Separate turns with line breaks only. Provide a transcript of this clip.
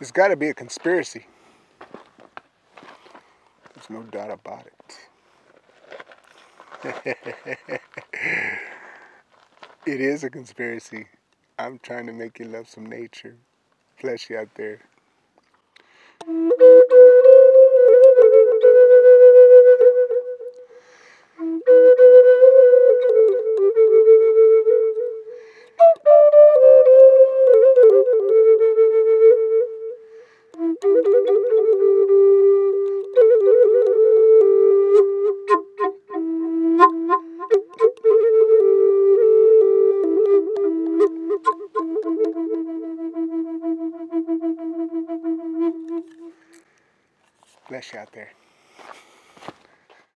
There's got to be a conspiracy. There's no doubt about it. it is a conspiracy. I'm trying to make you love some nature. Fleshy out there. Bless you out there.